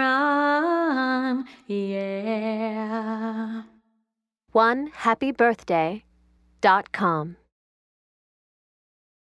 arm, yeah. One happy birthday dot com.